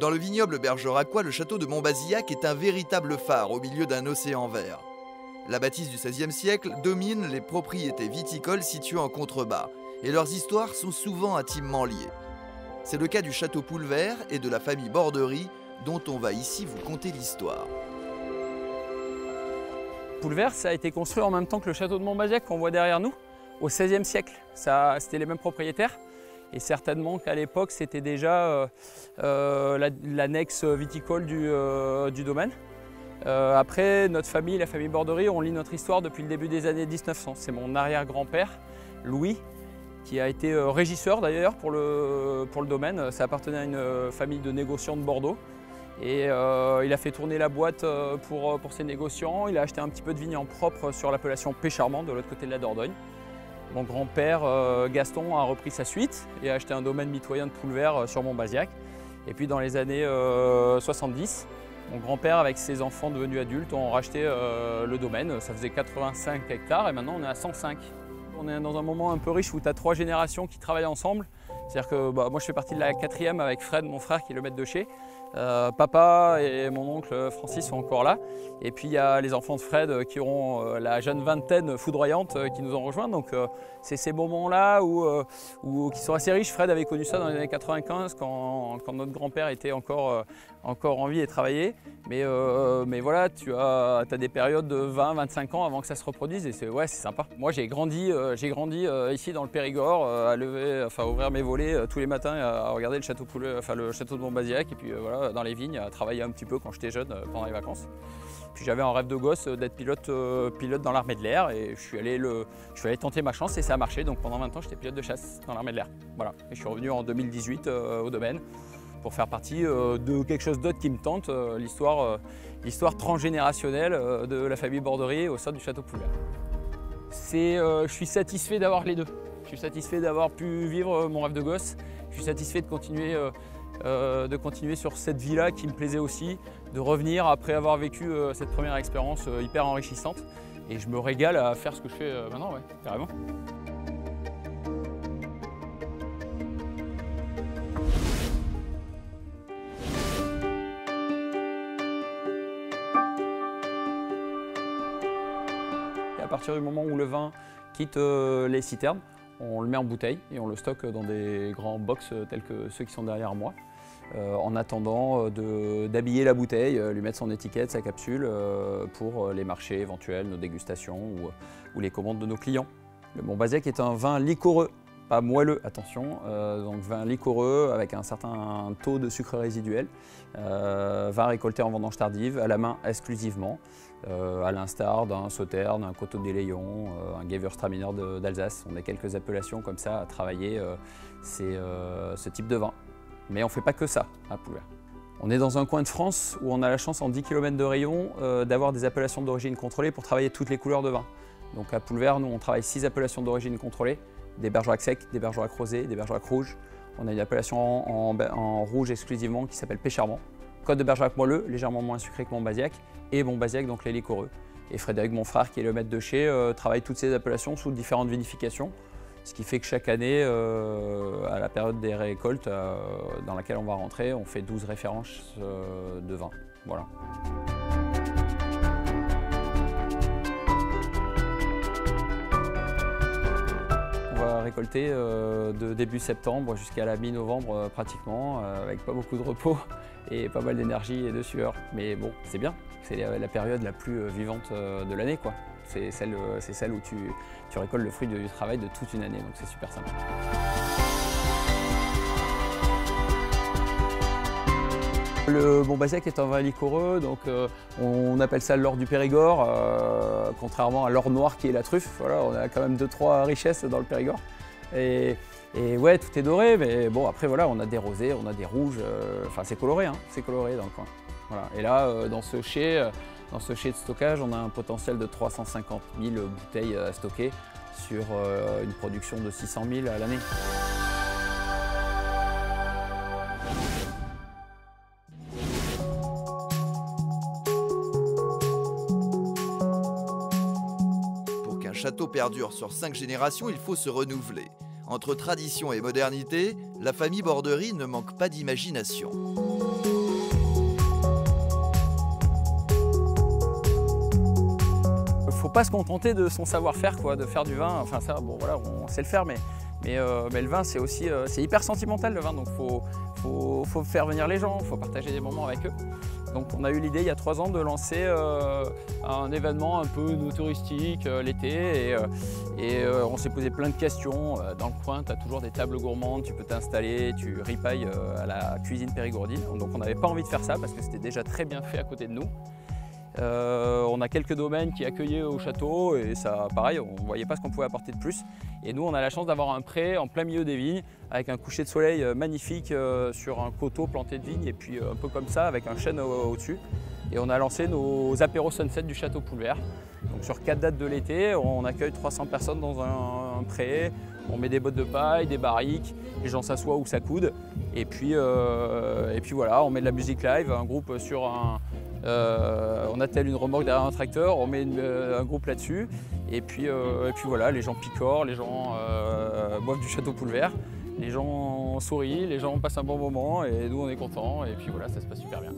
Dans le vignoble bergeracois, le château de Montbazillac est un véritable phare au milieu d'un océan vert. La bâtisse du XVIe siècle domine les propriétés viticoles situées en contrebas, et leurs histoires sont souvent intimement liées. C'est le cas du château Poulvert et de la famille Borderie, dont on va ici vous conter l'histoire. Poulvert, a été construit en même temps que le château de Montbazillac qu'on voit derrière nous, au XVIe siècle. C'était les mêmes propriétaires. Et certainement qu'à l'époque, c'était déjà euh, euh, l'annexe viticole du, euh, domaine. après, notre famille, la famille Borderie, on lit notre histoire depuis le début des années 1900. C'est mon arrière-grand-père, Louis, qui a été régisseur d'ailleurs pour le, pour le domaine. Ça appartenait à une famille de négociants de Bordeaux. Et il a fait tourner la boîte pour, pour ses négociants. Il a acheté un petit peu de vignes en propre sur l'appellation Pécharmant de l'autre côté de la Dordogne. Mon grand-père euh, Gaston a repris sa suite et a acheté un domaine mitoyen de Poulvert euh, sur Montbazillac. Et puis dans les années 70, euh, mon grand-père avec ses enfants devenus adultes ont racheté le domaine. Ça faisait 85 hectares et maintenant on est à 105. On est dans un moment un peu riche où tu as trois générations qui travaillent ensemble. C'est-à-dire que bah, moi je fais partie de la quatrième avec Fred, mon frère, qui est le maître de chez. Euh, papa et mon oncle Francis sont encore là. Et puis il y a les enfants de Fred qui auront euh, la jeune vingtaine foudroyante euh, qui nous ont rejoints. Donc c'est ces moments-là où, qui sont assez riches. Fred avait connu ça dans les années 95 quand, notre grand-père était encore, encore en vie et travaillait. Mais, mais voilà, tu as, as, des périodes de 20-25 ans avant que ça se reproduise et c'est ouais, sympa. Moi j'ai grandi, j'ai grandi ici dans le Périgord, à lever, enfin, ouvrir mes volets tous les matins à regarder le château, de Montbazillac. Et puis voilà, dans les vignes, à travailler un petit peu quand j'étais jeune euh, pendant les vacances. Puis j'avais un rêve de gosse euh, d'être pilote, euh, pilote dans l'armée de l'air et je suis, allé le, je suis allé tenter ma chance et ça a marché. Donc pendant 20 ans, j'étais pilote de chasse dans l'armée de l'air. Voilà. Et je suis revenu en 2018 au domaine pour faire partie de quelque chose d'autre qui me tente, l'histoire, l'histoire transgénérationnelle de la famille Borderie au sein du château Poulard. C'est, je suis satisfait d'avoir les deux. Je suis satisfait d'avoir pu vivre mon rêve de gosse. Je suis satisfait de continuer euh, de continuer sur cette vie-là qui me plaisait aussi, de revenir après avoir vécu euh, cette première expérience euh, hyper enrichissante. Et je me régale à faire ce que je fais maintenant, ouais, carrément. Et à partir du moment où le vin quitte les citernes, on le met en bouteille et on le stocke dans des grands box tels que ceux qui sont derrière moi. Euh, en attendant euh, d'habiller la bouteille, euh, lui mettre son étiquette, sa capsule pour les marchés éventuels, nos dégustations ou, les commandes de nos clients. Le Montbazillac est un vin liquoreux, pas moelleux, attention, donc vin liquoreux avec un certain taux de sucre résiduel, vin récolté en vendange tardive, à la main exclusivement, à l'instar d'un Sauterne, un Coteau des Layons, un Gewürztraminer d'Alsace. On a quelques appellations comme ça à travailler ce type de vin. Mais on ne fait pas que ça à Poulvert. On est dans un coin de France où on a la chance en 10 km de rayon euh, d'avoir des appellations d'origine contrôlée pour travailler toutes les couleurs de vin. Donc à Poulvert, nous on travaille 6 appellations d'origine contrôlée, des bergeracs secs, des bergeracs rosés, des bergeracs rouges. On a une appellation en, rouge exclusivement qui s'appelle Pécharmant. Code de bergerac moelleux, légèrement moins sucré que Montbazillac, et Montbazillac, donc les liquoreux. Et Frédéric, mon frère, qui est le maître de chez, euh, travaille toutes ces appellations sous différentes vinifications. Ce qui fait que chaque année, euh, à la période des récoltes euh, dans laquelle on va rentrer, on fait 12 références euh, de vin. Voilà. On va récolter de début septembre jusqu'à la mi-novembre pratiquement, avec pas beaucoup de repos et pas mal d'énergie et de sueur. Mais bon, c'est bien, c'est la période la plus vivante de l'année. quoi. C'est celle, celle, où tu, récoltes le fruit du travail de toute une année, donc c'est super sympa. Le Montbazillac est un vin liquoreux, donc euh, on appelle ça l'or du Périgord, euh, contrairement à l'or noir qui est la truffe. Voilà, on a quand même deux trois richesses dans le Périgord. Et, ouais, tout est doré, mais bon après voilà, on a des rosés, on a des rouges, euh, enfin c'est coloré, hein, c'est coloré dans le coin. Et là, dans ce chai, dans ce de stockage, on a un potentiel de 350 000 bouteilles à stocker sur euh, une production de 600 000 à l'année. Pour qu'un château perdure sur cinq générations, il faut se renouveler. Entre tradition et modernité, la famille Borderie ne manque pas d'imagination. Faut pas se contenter de son savoir-faire, quoi, de faire du vin. Enfin ça, bon voilà, on sait le faire, mais, mais, euh, le vin c'est aussi euh, c'est hyper sentimental le vin, donc faut, faut, faut, faire venir les gens, faut partager des moments avec eux. Donc on a eu l'idée il y a trois ans de lancer un événement un peu touristique l'été et, on s'est posé plein de questions. Dans le coin, tu as toujours des tables gourmandes, tu peux t'installer, tu ripailles à la cuisine périgourdine. Donc on n'avait pas envie de faire ça parce que c'était déjà très bien fait à côté de nous. Euh, on a quelques domaines qui accueillaient au château et ça, pareil, on ne voyait pas ce qu'on pouvait apporter de plus. Et nous, on a la chance d'avoir un pré en plein milieu des vignes avec un coucher de soleil euh, magnifique euh, sur un coteau planté de vignes et puis un peu comme ça avec un chêne au-dessus. et on a lancé nos apéros sunset du château Poulvert. Donc sur quatre dates de l'été, on accueille 300 personnes dans un, pré, on met des bottes de paille, des barriques, les gens s'assoient ou s'accoudent. Et et puis voilà, on met de la musique live, un groupe sur un, euh, on attelle une remorque derrière un tracteur, on met euh, un groupe là-dessus, et puis, euh, et puis voilà, les gens picorent, les gens boivent du château Poulvert, les gens sourient, les gens passent un bon moment, et nous on est contents, et puis voilà, ça se passe super bien.